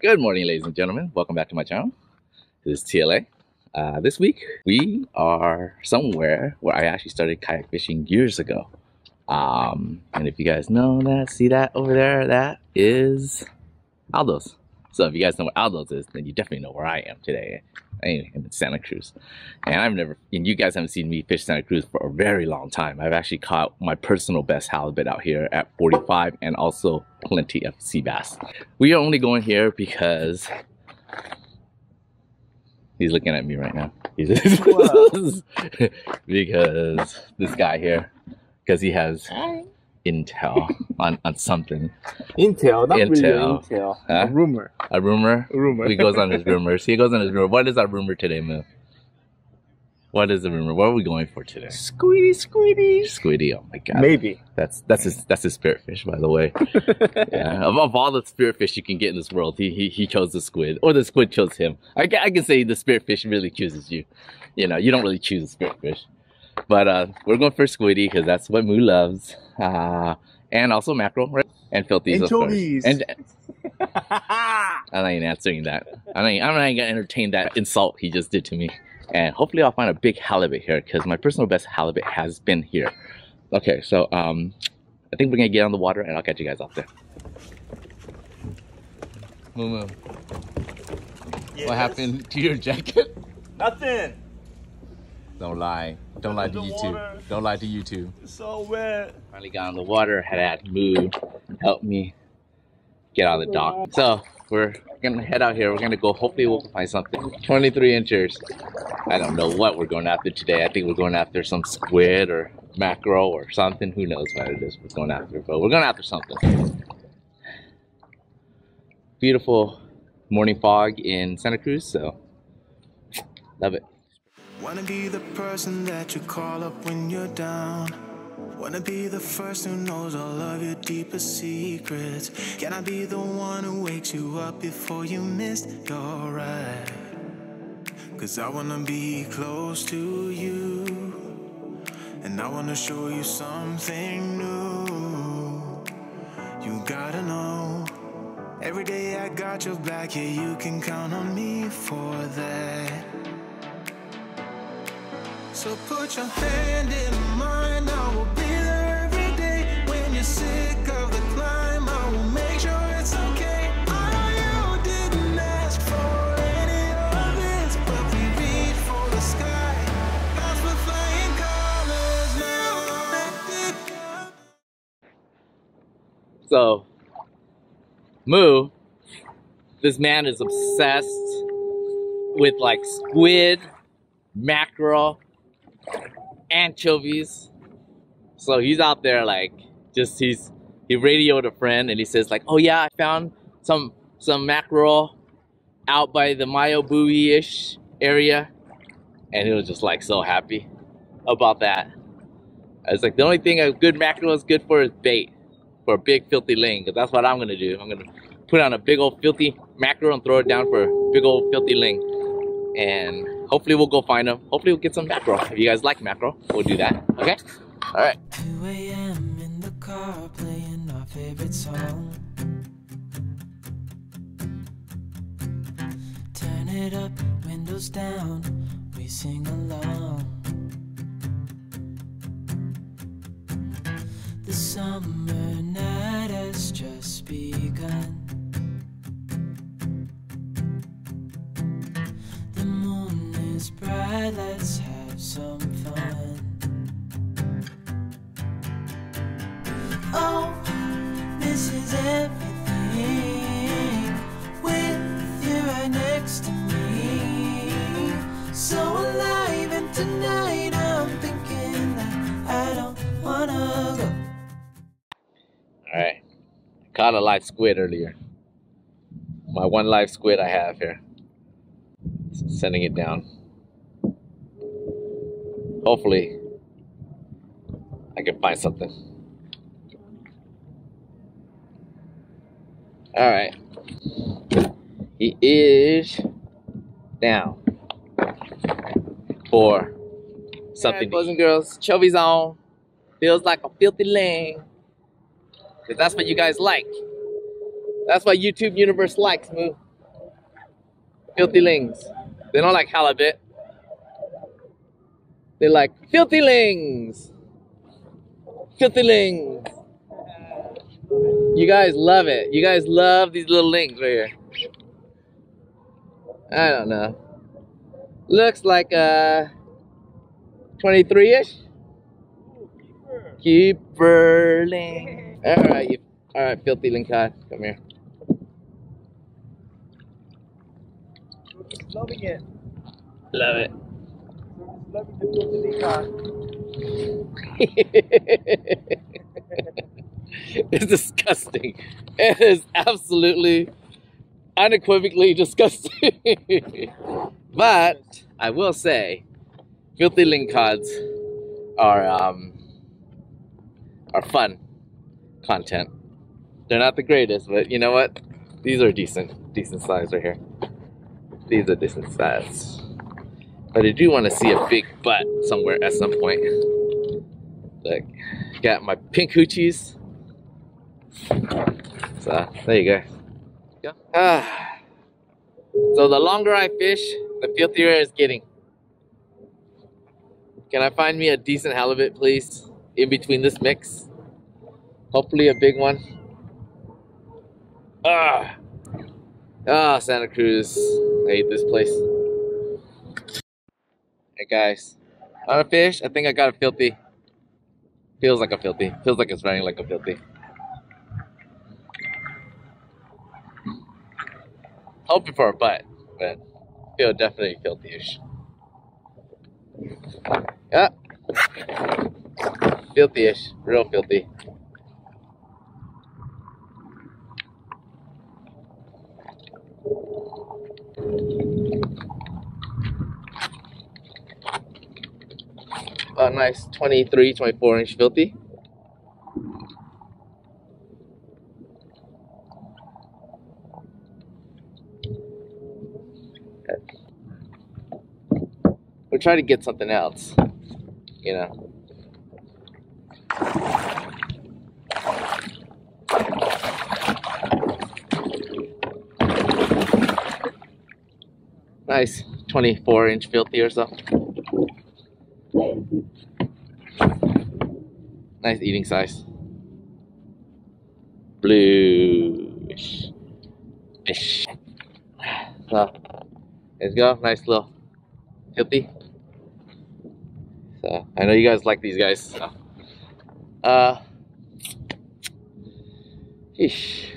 Good morning, ladies and gentlemen. Welcome back to my channel. This is TLA. Uh, this week, we are somewhere where I actually started kayak fishing years ago. Um, and if you guys know that, see that over there, that is Aldo's. So if you guys know what Aldo's is, then you definitely know where I am today. I am in Santa Cruz. And I've never, and you guys haven't seen me fish Santa Cruz for a very long time. I've actually caught my personal best halibut out here at 45 and also plenty of sea bass. We are only going here because he's looking at me right now. because this guy here, because he has intel on, on something. Intel, not Intel. really intel. Huh? A rumor. A rumor? A rumor. He goes on his rumors. He goes on his rumor. What is our rumor today, Moo? What is the rumor? What are we going for today? Squeedy, squeedy. Squiddy. Oh my god. Maybe. That's that's his that's his spirit fish, by the way. yeah. Of, of all the spirit fish you can get in this world, he he, he chose the squid, or the squid chose him. I, I can say the spirit fish really chooses you. You know, you don't really choose a spirit fish. But uh, we're going for squiddy because that's what Moo loves, uh, and also mackerel, right? And filthies, of course. Anchovies. And I'm not even answering that. I'm not, I'm not even gonna entertain that insult he just did to me. And hopefully I'll find a big halibut here because my personal best halibut has been here. Okay, so um, I think we're gonna get on the water and I'll catch you guys off there. Moo Moo, what happened to your jacket? Nothing. Don't lie. Don't lie to The YouTube. water. Don't lie to YouTube. It's so wet. Finally got on the water, had had Moo help me get out of the dock. So we're gonna head out here. We're gonna go. Hopefully, we'll find something. 23 inches. I don't know what we're going after today. I think we're going after some squid or mackerel or something. Who knows what it is we're going after, but we're going after something. Beautiful morning fog in Santa Cruz, so love it. Wanna be the person that you call up when you're down. Wanna be the first who knows all of your deepest secrets. Can I be the one who wakes you up before you missed your ride? Cause I wanna be close to you. And I wanna show you something new. You gotta know. Every day I got your back, yeah, you can count on me for that. So put your hand in mine, I will be So, Moo, this man is obsessed with like squid, mackerel, anchovies. So he's out there like just he's he radioed a friend and he says like, oh yeah, I found some some mackerel out by the Mile Buoy ish area, and he was just like so happy about that. I was like, the only thing a good mackerel is good for is bait for a big filthy ling, because that's what I'm gonna do. I'm gonna put on a big old filthy mackerel and throw it down for a big old filthy ling, and hopefully we'll go find them. Hopefully we'll get some mackerel. If you guys like mackerel, we'll do that. Okay? All right. 2 a.m. in the car playing our favorite song. Turn it up, windows down, we sing along. The summer night has just begun. The moon is bright, let's have some fun. Caught a live squid earlier. My one live squid I have here. Sending it down. Hopefully, I can find something. All right. He is down for something. boys and girls, Chovy's on. Feels like a filthy ling. Because that's what you guys like. That's what YouTube universe likes, Moo. Filthy lings. They don't like halibut. They like filthy lings. Filthy lings. You guys love it. You guys love these little lings right here. I don't know. Looks like uh, a 23-ish. Keeper ling. All right, you. All right, filthy cod. Come here. Loving it. Love it. Loving the filthy it's disgusting. It is absolutely, unequivocally disgusting. but I will say, filthy ling cods are um are fun content. They're not the greatest, but you know what? These are decent, decent size right here. These are decent size. But I do want to see a big butt somewhere at some point. Like, got my pink hoochies. So there you go. Yeah. Ah. So the longer I fish, the filthier it's getting. Can I find me a decent halibut, please? In between this mix. Hopefully a big one. Ah. Ah, Santa Cruz. I hate this place. Hey guys. On a fish, I think I got a filthy. Feels like a filthy. Feels like it's running like a filthy. Hoping for a butt, but feel definitely filthy-ish. Yeah. Filthy-ish. Real filthy. A nice 23, 24 inch filthy. We'll try to get something else, you know. Nice 24 inch filthy or so. Nice eating size. Bluish fish. So, let's go. Nice little filthy. So, I know you guys like these guys. So. Uh, sheesh,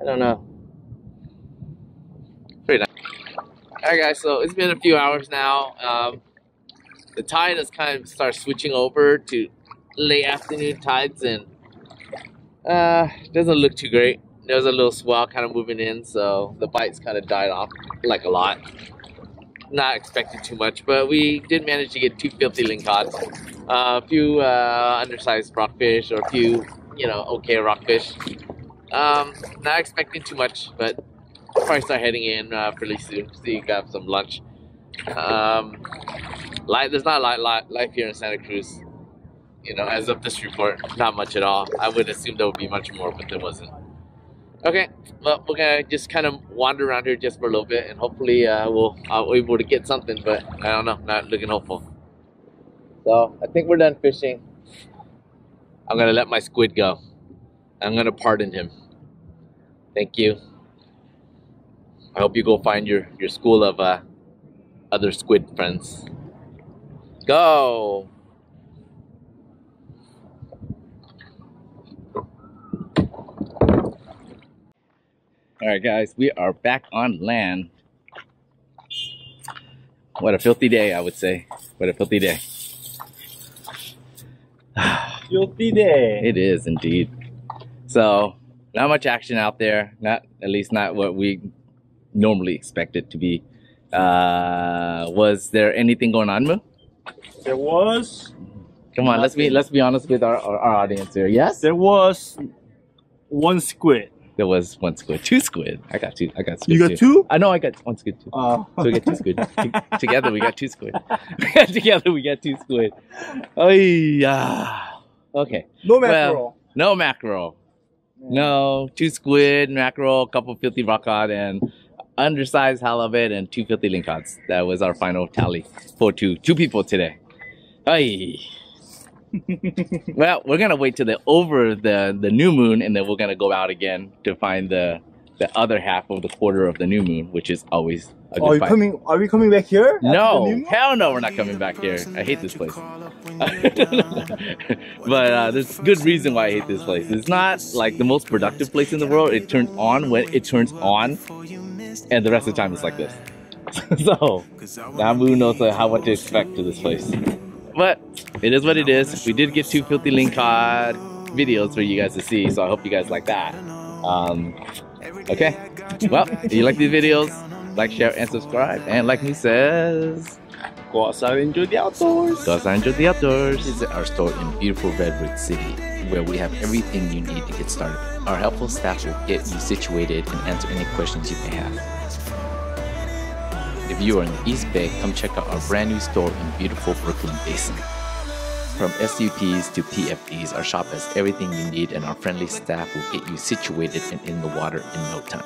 I don't know. Pretty nice. Alright guys, so it's been a few hours now. Um, the tide has kind of started switching over to late afternoon tides and uh doesn't look too great. There's a little swell kind of moving in so the bites kind of died off like a lot. Not expecting too much but we did manage to get two filthy ling cods uh, a few uh, undersized rockfish or a few you know okay rockfish. Um not expecting too much but probably start heading in uh, pretty soon so you got some lunch. Um light there's not a lot, lot life here in santa cruz you know, as of this report, not much at all. I would assume there would be much more, but there wasn't. Okay, well, we're gonna just kind of wander around here just for a little bit, and hopefully uh, we'll be able to get something. But I don't know, not looking hopeful. So I think we're done fishing. I'm gonna let my squid go. I'm gonna pardon him. Thank you. I hope you go find your your school of uh, other squid friends. Go. All right, guys, we are back on land. What a filthy day, I would say. What a filthy day. Filthy day. It is indeed. So, not much action out there. Not at least not what we normally expect it to be. Uh, was there anything going on, Moo? There was. Come on, let's be let's be honest with our, our, our audience here. Yes, There was one squid. There was one squid, two squid. I got two. I got squid. You got two? I know I got one squid too. Uh, So we got two squid. Together we got two squid. Together we got two squid. Oh yeah. Okay. no Well, mackerel. No mackerel. No, two squid, mackerel, a couple filthy rock cod, and undersized halibut, and two filthy lingcods. That was our final tally for two two people today. Ay. Well, we're gonna wait till the over the the new moon, and then we're gonna go out again to find the the other half of the quarter of the new moon, which is always a good Are you fight. coming? Are we coming back here? No, hell no, we're not coming back here. I hate this place. but uh, there's good reason why I hate this place. It's not like the most productive place in the world. It turns on when it turns on, and the rest of the time it's like this. so now Moo knows how what to expect to this place. But it is what it is. We did get two filthy ling cod videos for you guys to see, so I hope you guys like that. Um, okay. Well, if you like these videos, like, share, and subscribe. And like me says. Go outside and enjoy the outdoors. Go outside and enjoy the outdoors. Visit our store in beautiful Redwood City, where we have everything you need to get started. Our helpful staff will get you situated and answer any questions you may have. If you are in the East Bay, come check out our brand new store in beautiful Brooklyn Basin. From SUPs to PFDs, our shop has everything you need, and our friendly staff will get you situated and in the water in no time.